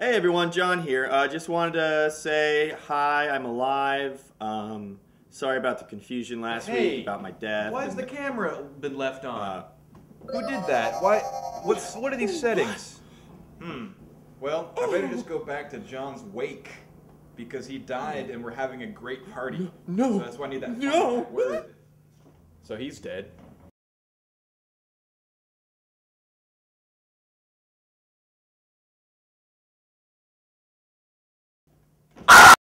Hey everyone, Jon here. Uh, just wanted to say hi. I'm alive. Um, sorry about the confusion last Hey, week about my death. Why has the camera been left on? Uh, Who did that? Why? What's what are these settings? Hmm. Well, I oh. better just go back to Jon's wake because he died and we're having a great party. No. So that's why I need that No. word. So he's dead.